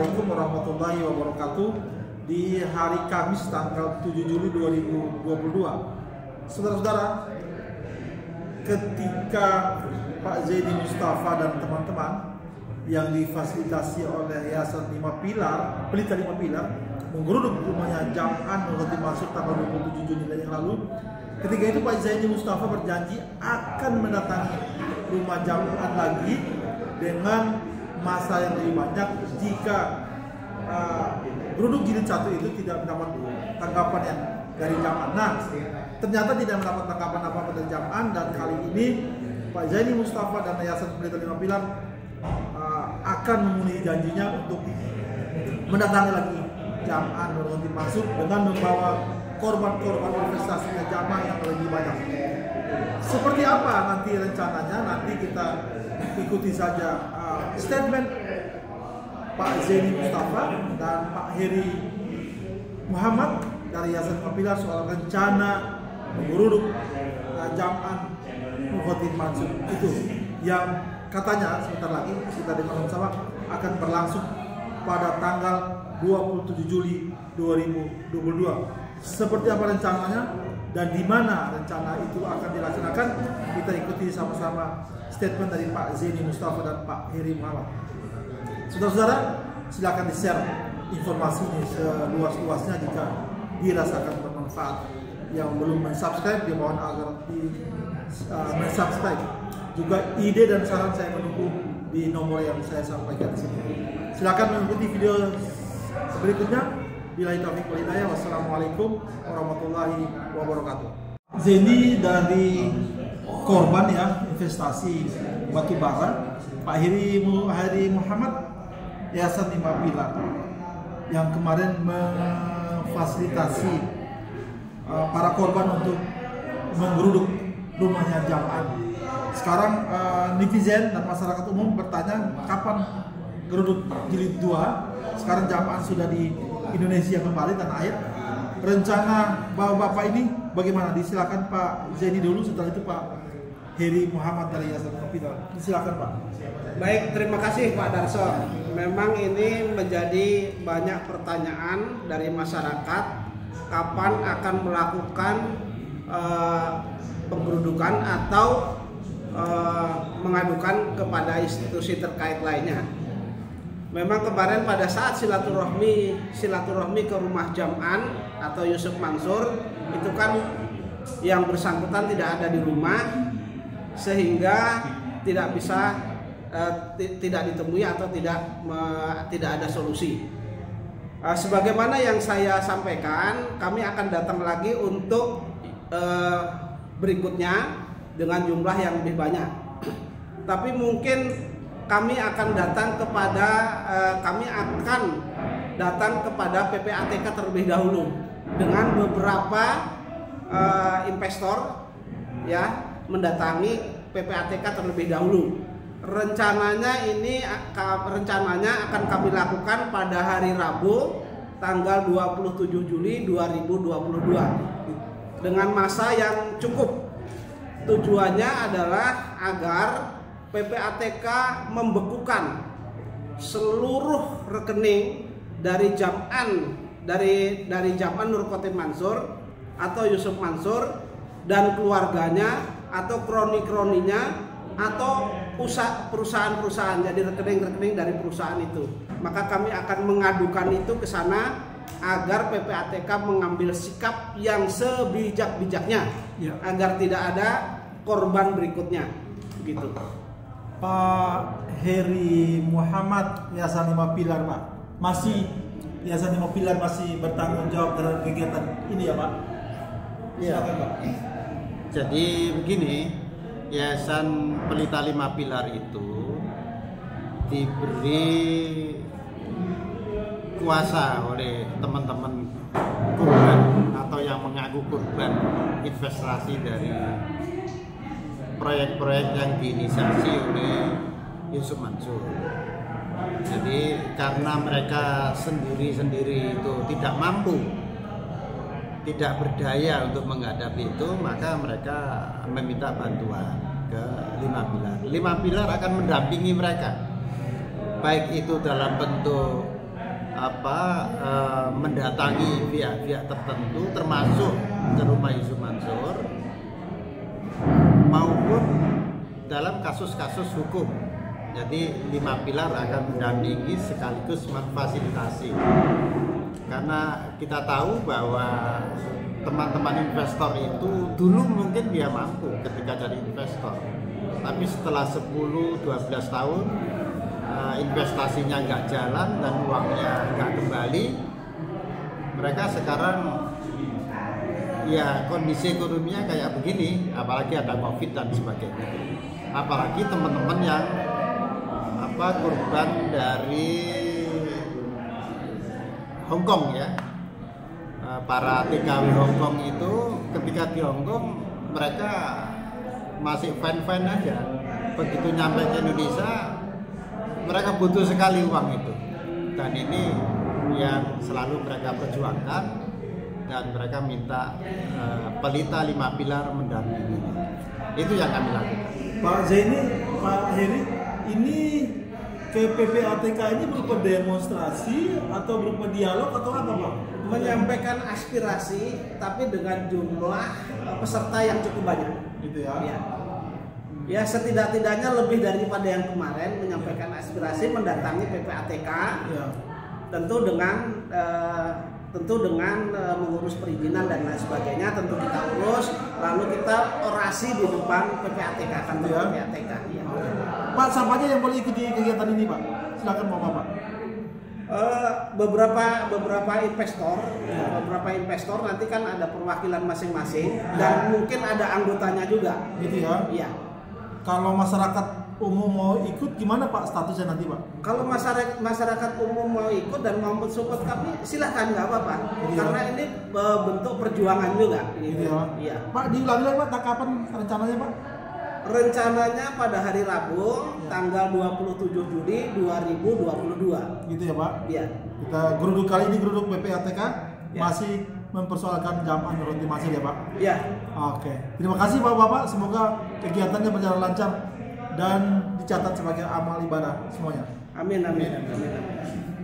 Assalamualaikum warahmatullahi wabarakatuh. Di hari Kamis tanggal 7 Juli 2022 Saudara-saudara Ketika Pak Zaini Mustafa dan teman-teman Yang difasilitasi oleh Yayasan 5 Pilar Pelita 5 Pilar Menggeruduk rumahnya Jam'an Mengerti masuk tanggal 27 Juni yang lalu Ketika itu Pak Zaini Mustafa berjanji akan mendatangi rumah Jam'an lagi dengan masa yang lebih banyak jika uh, jilid satu itu tidak mendapat tanggapan yang dari Jaman. Nah, ternyata tidak mendapat tanggapan apa-apa dari Jaman dan kali ini Pak Zaini Mustafa dan Yayasan Peneliti Lima Pilar uh, akan memenuhi janjinya untuk mendatangi lagi Jaman untuk masuk dengan membawa korban-korban investasinya Jaman yang lebih banyak. Seperti apa nanti rencananya? Nanti kita ikuti saja uh, statement Pak Zeni Mustafa dan Pak Heri Muhammad dari Yayasan Kapila soal rencana menguruduk uh, Jam'an Muhyiddin Mansur itu yang katanya sebentar lagi kita dengar sama akan berlangsung pada tanggal 27 Juli 2022. Seperti apa rencananya dan di mana rencana itu akan dilaksanakan kita ikuti sama-sama statement dari Pak Zeni Mustafa dan Pak Heri Muhammad. Saudara-saudara, silakan di-share informasi ini seluas-luasnya jika dirasakan bermanfaat. Yang belum mensubscribe dimohon agar di uh, mensubscribe. Juga ide dan saran saya menunggu di nomor yang saya sampaikan. Silakan mengikuti video berikutnya. Bila wal hidayah. Wassalamualaikum warahmatullahi wabarakatuh. Zeni dari korban ya investasi batu bara Pak Heri, Heri Muhammad Yayasan Lima Pilar yang kemarin memfasilitasi uh, para korban untuk menggeruduk rumahnya Jaman. Sekarang uh, netizen dan masyarakat umum bertanya kapan geruduk jilid 2 sekarang Jaman sudah di Indonesia kembali tanah air. Rencana bapak-bapak ini bagaimana? Disilakan Pak Zeni dulu setelah itu Pak Heri Muhammad dari Yayasan Kapital disilakan Pak. Baik terima kasih Pak Darso. Memang ini menjadi banyak pertanyaan dari masyarakat kapan akan melakukan uh, penggerudukan atau uh, mengadukan kepada institusi terkait lainnya Memang kemarin pada saat silaturahmi silaturahmi ke rumah Jam'an atau Yusuf Mansur itu kan yang bersangkutan tidak ada di rumah sehingga tidak bisa uh, tidak ditemui atau tidak me, tidak ada solusi. Uh, sebagaimana yang saya sampaikan, kami akan datang lagi untuk uh, berikutnya dengan jumlah yang lebih banyak. Tapi mungkin kami akan datang kepada uh, kami akan datang kepada PPATK terlebih dahulu dengan beberapa uh, investor ya mendatangi PPATK terlebih dahulu. Rencananya ini rencananya akan kami lakukan pada hari Rabu tanggal 27 Juli 2022 dengan masa yang cukup. Tujuannya adalah agar PPATK membekukan seluruh rekening dari Jam'an dari dari Jam'an Nurkotin Mansur atau Yusuf Mansur dan keluarganya atau kroni-kroninya atau perusahaan-perusahaan jadi rekening-rekening dari perusahaan itu. Maka kami akan mengadukan itu ke sana agar PPATK mengambil sikap yang sebijak-bijaknya ya. agar tidak ada korban berikutnya. Begitu. Pak Heri Muhammad Yayasan Lima Pilar Pak masih Yayasan Lima Pilar masih bertanggung jawab dalam kegiatan ini ya Pak? Iya Pak. Jadi begini Yayasan Pelita Lima Pilar itu diberi kuasa oleh teman-teman korban atau yang mengaku korban investasi dari proyek-proyek yang diinisiasi oleh Yusuf Mansur. Jadi karena mereka sendiri-sendiri itu tidak mampu, tidak berdaya untuk menghadapi itu, maka mereka meminta bantuan ke lima pilar. Lima pilar akan mendampingi mereka, baik itu dalam bentuk apa eh, mendatangi pihak-pihak tertentu termasuk ke rumah Yusuf Mansur dalam kasus-kasus hukum. Jadi lima pilar akan mendampingi sekaligus memfasilitasi. Karena kita tahu bahwa teman-teman investor itu dulu mungkin dia mampu ketika cari investor. Tapi setelah 10-12 tahun eh, investasinya nggak jalan dan uangnya nggak kembali, mereka sekarang ya kondisi ekonominya kayak begini apalagi ada covid dan sebagainya apalagi teman-teman yang apa korban dari Hong Kong ya. Eh, para TKW Hong Kong itu ketika di Hong Kong mereka masih fan-fan aja. Begitu nyampe ke Indonesia mereka butuh sekali uang itu. Dan ini yang selalu mereka perjuangkan dan mereka minta eh, pelita lima pilar mendampingi itu yang kami lakukan Pak Zaini, Pak Heri, ini ke PPATK ini berupa demonstrasi atau berupa dialog atau apa Pak? menyampaikan aspirasi tapi dengan jumlah peserta yang cukup banyak. Gitu ya. Ya. Ya setidak-tidaknya lebih daripada yang kemarin menyampaikan aspirasi mendatangi PPATK Ya. tentu dengan eh, tentu dengan eh, mengurus perizinan dan lain sebagainya tentu kita urus lalu kita orasi di depan PPATK kantor Ya. PPATK ya. Pak, siapa aja yang boleh ikuti kegiatan ini Pak? Silakan mau Pak. Eh, beberapa beberapa investor beberapa investor nanti kan ada perwakilan masing-masing dan mungkin ada anggotanya juga Gitu ya. iya Kalau masyarakat umum mau ikut gimana Pak statusnya nanti Pak? kalau masyarakat masyarakat umum mau ikut dan mau mensupport kami silahkan nggak apa-apa Iya. karena ini eh, bentuk perjuangan juga Gitu ya. iya Pak, diulangi lagi Pak, tak kapan rencananya Pak? rencananya pada hari Rabu tanggal 27 Juli 2022 Gitu ya Pak. iya Kita geruduk kali ini geruduk PPATK Ya. masih mempersoalkan jam roti masih ya Pak. iya Oke, terima kasih Bapak-Bapak. Semoga kegiatannya berjalan lancar dan dicatat sebagai amal ibadah semuanya. amin amin amin, amin.